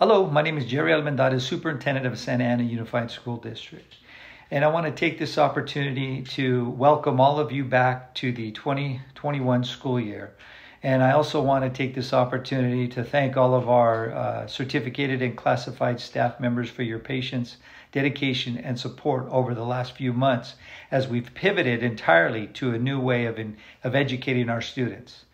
Hello, my name is Jerry Almendarez, Superintendent of Santa Ana Unified School District. And I want to take this opportunity to welcome all of you back to the 2021 school year. And I also want to take this opportunity to thank all of our uh, certificated and classified staff members for your patience, dedication, and support over the last few months as we've pivoted entirely to a new way of, in, of educating our students.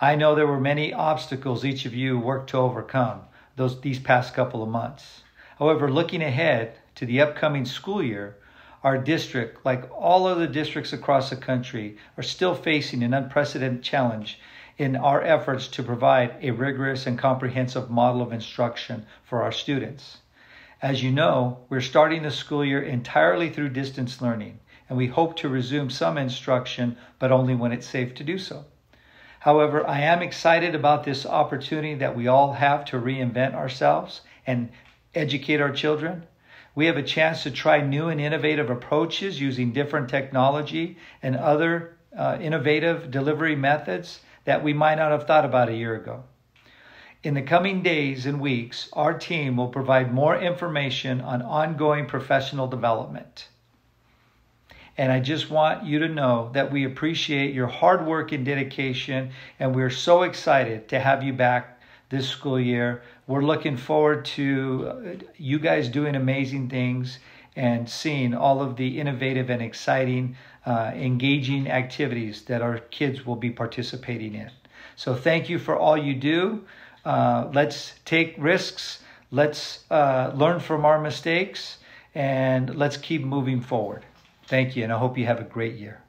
I know there were many obstacles each of you worked to overcome those these past couple of months. However, looking ahead to the upcoming school year, our district, like all other districts across the country, are still facing an unprecedented challenge in our efforts to provide a rigorous and comprehensive model of instruction for our students. As you know, we're starting the school year entirely through distance learning, and we hope to resume some instruction, but only when it's safe to do so. However, I am excited about this opportunity that we all have to reinvent ourselves and educate our children. We have a chance to try new and innovative approaches using different technology and other uh, innovative delivery methods that we might not have thought about a year ago. In the coming days and weeks, our team will provide more information on ongoing professional development. And I just want you to know that we appreciate your hard work and dedication, and we're so excited to have you back this school year. We're looking forward to uh, you guys doing amazing things and seeing all of the innovative and exciting, uh, engaging activities that our kids will be participating in. So, thank you for all you do. Uh, let's take risks, let's uh, learn from our mistakes, and let's keep moving forward. Thank you, and I hope you have a great year.